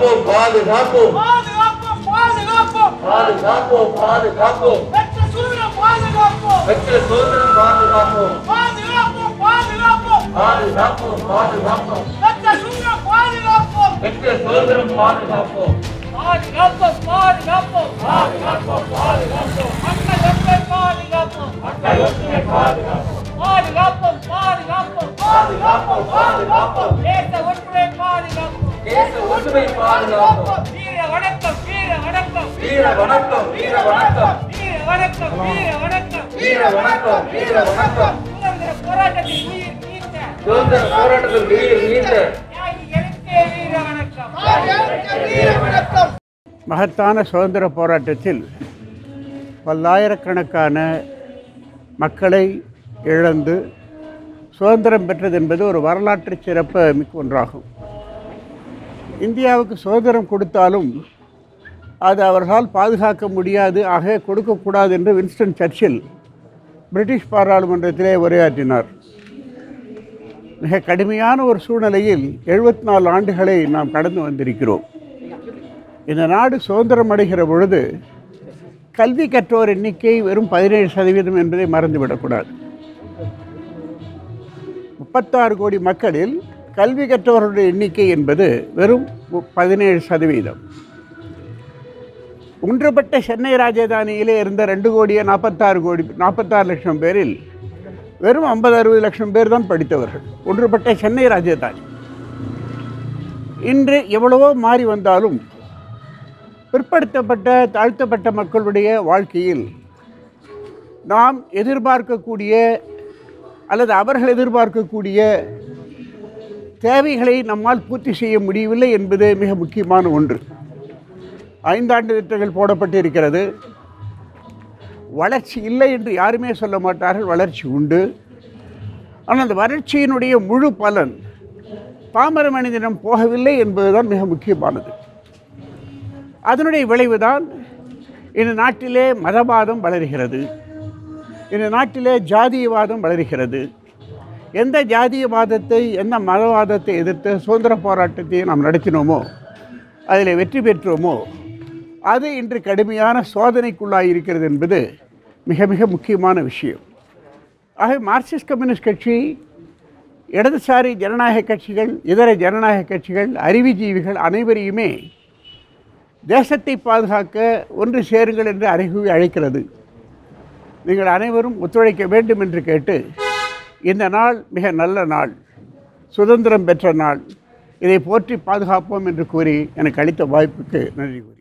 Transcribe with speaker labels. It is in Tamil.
Speaker 1: காப்போம் பாதுகாப்போம்
Speaker 2: பாதுகாப்போம் பாதுகாப்போம்
Speaker 1: பாதுகாப்போம் பாதுகாப்போம்
Speaker 2: பெற்ற சுதந்திரம் பாதுகாப்போம்
Speaker 1: பெற்ற சுதந்திரம் பாதுகாப்போம்
Speaker 2: பாதுகாப்போம் பாதுகாப்போம்
Speaker 1: பாதுகாப்போம் பாதுகாப்போம்
Speaker 2: பெற்ற சுதந்திரம் பாதுகாப்போம்
Speaker 1: பெற்ற சுதந்திரம் பாதுகாப்போம்
Speaker 2: பாதுகாப்போம் பாதுகாப்போம் பாதுகாப்போம் பாதுகாப்போம் மக்கள் ஒற்றை பாதுகாப்போம் மக்கள் ஒற்றை பாதுகாப்போம் பாதுகாப்போம் பாதுகாப்போம்
Speaker 1: பாதுகாப்போம் பாதுகாப்போம்
Speaker 2: தேச ஒற்றுமை பாதுகாப்போம்
Speaker 1: தேச ஒற்றுமை பாதுகாப்போம்
Speaker 2: வீர வணக்கம் வீர வணக்கம்
Speaker 1: வீர வணக்கம் வீர வணக்கம்
Speaker 2: வீர வணக்கம் வீர வணக்கம்
Speaker 1: வீர வணக்கம் வீர வணக்கம்
Speaker 2: சுதந்திர போராட்டத்தில் உயிர் நீத்த
Speaker 1: சுதந்திர போராட்டத்தில் உயிர் நீண்ட
Speaker 2: தியாகிகளுக்கே வீர வணக்கம்
Speaker 1: வீர வணக்கம்
Speaker 3: மகத்தான சுதந்திர போராட்டத்தில் பல்லாயிரக்கணக்கான மக்களை இழந்து சுதந்திரம் பெற்றது என்பது ஒரு வரலாற்று சிறப்பு மிக்க ஒன்றாகும். இந்தியாவுக்கு சுதந்திரம் கொடுத்தாலும் அது அவர்களால் பாதுகாக்க முடியாது ஆக கொடுக்கக்கூடாது என்று வின்ஸ்டன் சர்ச்சில் பிரிட்டிஷ் பாராளுமன்றத்திலே உரையாற்றினார். மிக கடுமையான ஒரு சூழ்நிலையில் எழுபத்தி நாலு ஆண்டுகளை நாம் கடந்து வந்திருக்கிறோம். இந்த நாடு சுதந்திரம் அடைகிற பொழுது கல்வி கற்றோர் எண்ணிக்கை வெறும் பதினேழு சதவீதம் என்பதை மறந்துவிடக்கூடாது. முப்பத்தாறு கோடி மக்களில் கல்வி கற்றவர்களுடைய எண்ணிக்கை என்பது வெறும் பதினேழு சதவீதம். ஒன்றுபட்ட சென்னை ராஜதானியிலே இருந்த ரெண்டு கோடியே நாற்பத்தாறு கோடி நாற்பத்தாறு லட்சம் பேரில் வெறும் ஐம்பது அறுபது லட்சம் பேர் தான் படித்தவர்கள். ஒன்றுபட்ட சென்னை ராஜதானி. இன்று எவ்வளவோ மாறி வந்தாலும் பிற்படுத்தப்பட்ட தாழ்த்தப்பட்ட மக்களுடைய வாழ்க்கையில் நாம் எதிர்பார்க்கக்கூடிய அல்லது அவர்கள் எதிர்பார்க்கக்கூடிய தேவைகளை நம்மால் பூர்த்தி செய்ய முடியவில்லை என்பது மிக முக்கியமான ஒன்று. ஐந்தாண்டு திட்டங்கள் போடப்பட்டிருக்கிறது. வளர்ச்சி இல்லை என்று யாருமே சொல்ல மாட்டார்கள் வளர்ச்சி உண்டு. ஆனால் அந்த வறட்சியினுடைய முழு பலன் பாமர மனிதனிடம் போகவில்லை என்பதுதான் மிக முக்கியமானது. அதனுடைய விளைவுதான் இந்த நாட்டிலே மதவாதம் வளர்கிறது. இந்த நாட்டிலே ஜாதியவாதம் வளர்கிறது. எந்த ஜாதியவாதத்தை எந்த மதவாதத்தை எதிர்த்து சுதந்திர போராட்டத்தையும் நாம் நடத்தினோமோ அதில் வெற்றி பெற்றோமோ அது இன்று கடுமையான சோதனைக்குள்ளாக இருக்கிறது என்பது மிக மிக முக்கியமான விஷயம். ஆக மார்க்சிஸ்ட் கம்யூனிஸ்ட் கட்சி இடதுசாரி ஜனநாயக கட்சிகள் இதர ஜனநாயக கட்சிகள் அறிவுஜீவிகள் அனைவரையுமே தேசத்தை பாதுகாக்க ஒன்று சேருங்கள் என்று அறிகுறி அழைக்கிறது. நீங்கள் அனைவரும் ஒத்துழைக்க வேண்டும் என்று கேட்டு இந்த நாள் மிக நல்ல நாள். சுதந்திரம் பெற்ற நாள். இதை போற்றி பாதுகாப்போம் என்று கூறி எனக்கு அளித்த வாய்ப்புக்கு நன்றி கூறி